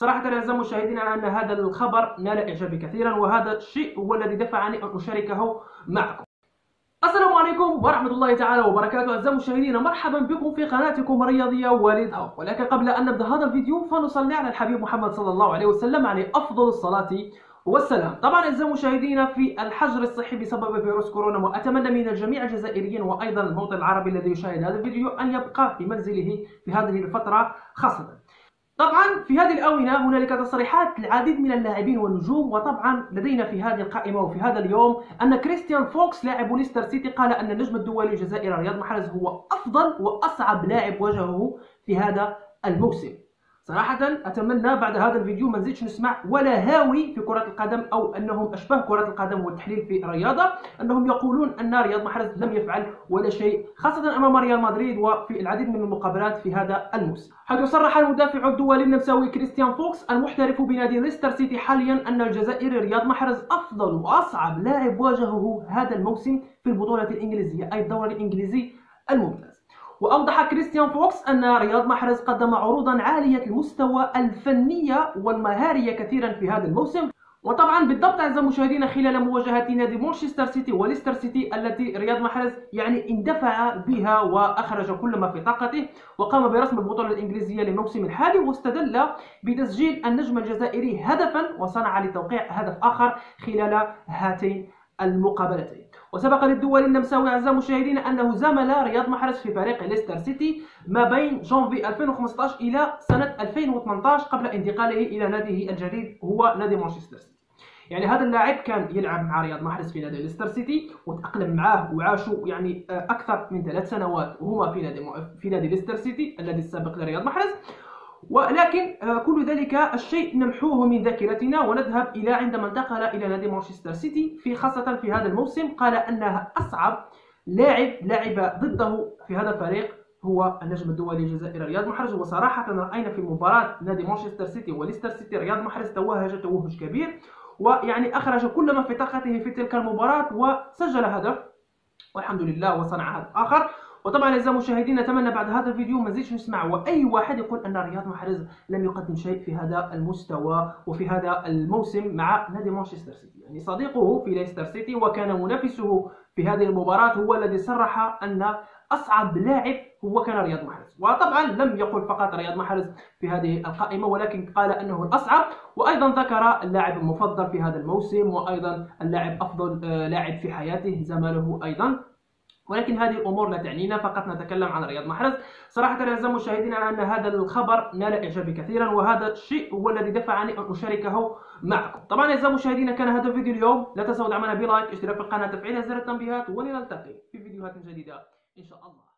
صراحة أعزائي المشاهدين أن هذا الخبر نال إعجابي كثيرا وهذا الشيء هو الذي دفعني أن أشاركه معكم. السلام عليكم ورحمة الله تعالى وبركاته. أعزائي المشاهدين مرحبا بكم في قناتكم الرياضية والد هاو. ولكن قبل أن نبدأ هذا الفيديو فنصلي على الحبيب محمد صلى الله عليه وسلم عليه أفضل الصلاة والسلام. طبعا أعزائي المشاهدين في الحجر الصحي بسبب فيروس كورونا وأتمنى من الجميع الجزائريين وأيضا الموطن العربي الذي يشاهد هذا الفيديو أن يبقى في منزله في هذه الفترة خاصة. طبعا في هذه الآونة هنالك تصريحات العديد من اللاعبين والنجوم وطبعا لدينا في هذه القائمة وفي هذا اليوم أن كريستيان فوكس لاعب ليستر سيتي قال أن النجم الدولي الجزائري رياض محرز هو أفضل وأصعب لاعب واجهه في هذا الموسم. صراحة أتمنى بعد هذا الفيديو ما نزيدش نسمع ولا هاوي في كرة القدم أو أنهم أشباه كرة القدم والتحليل في الرياضة. أنهم يقولون أن رياض محرز لم يفعل ولا شيء خاصة أمام ريال مدريد وفي العديد من المقابلات في هذا الموسم. حيث صرح المدافع الدولي النمساوي كريستيان فوكس المحترف بنادي ليستر سيتي حاليا أن الجزائري رياض محرز أفضل وأصعب لاعب واجهه هذا الموسم في البطولة الإنجليزية أي الدوري الإنجليزي الممتاز. وأوضح كريستيان فوكس أن رياض محرز قدم عروضا عالية المستوى الفنية والمهارية كثيرا في هذا الموسم. وطبعا بالضبط أعزائي المشاهدين خلال مواجهة نادي مانشستر سيتي وليستر سيتي التي رياض محرز يعني اندفع بها وأخرج كل ما في طاقته وقام برسم البطولة الإنجليزية للموسم الحالي واستدل بتسجيل النجم الجزائري هدفا وصنع لتوقيع هدف آخر خلال هاتين المقابلتين وسبق للدول النمساوي اعزائي المشاهدين أنه زمل رياض محرز في فريق ليستر سيتي ما بين جانفي 2015 إلى سنة 2018 قبل انتقاله إلى ناديه الجديد هو نادي مانشستر سيتي. يعني هذا اللاعب كان يلعب مع رياض محرز في نادي ليستر سيتي وتأقلم معاه وعاشوا يعني أكثر من ثلاث سنوات وهما في نادي في نادي ليستر سيتي الذي السابق لرياض محرز. ولكن آه، كل ذلك الشيء نمحوه من ذاكرتنا ونذهب إلى عندما انتقل إلى نادي مانشستر سيتي في خاصة في هذا الموسم. قال أنها أصعب لاعب لعب ضده في هذا الفريق هو النجم الدولي الجزائري رياض محرز. وصراحة رأينا في مباراة نادي مانشستر سيتي وليستر سيتي رياض محرز توهج توهج كبير ويعني أخرج كل ما في طاقته في تلك المباراة وسجل هدف والحمد لله وصنع هدف آخر. وطبعا أعزائي المشاهدين نتمنى بعد هذا الفيديو ما نزيدش نسمع وأي واحد يقول أن رياض محرز لم يقدم شيء في هذا المستوى وفي هذا الموسم مع نادي مانشستر سيتي. يعني صديقه في ليستر سيتي وكان منافسه في هذه المباراة هو الذي صرح أن أصعب لاعب هو كان رياض محرز. وطبعا لم يقل فقط رياض محرز في هذه القائمة ولكن قال أنه الأصعب. وأيضا ذكر اللاعب المفضل في هذا الموسم وأيضا اللاعب أفضل آه، لاعب في حياته زماله أيضا. ولكن هذه الأمور لا تعنينا فقط نتكلم عن رياض محرز. صراحة اعزائي المشاهدين أن هذا الخبر نال اعجابي كثيرا وهذا الشيء هو الذي دفعني أن أشاركه معكم. طبعا اعزائي المشاهدين كان هذا الفيديو اليوم. لا تنسوا دعمنا بلايك اشتراك في القناة تفعيل زر التنبيهات ولنلتقي في فيديوهات جديدة إن شاء الله.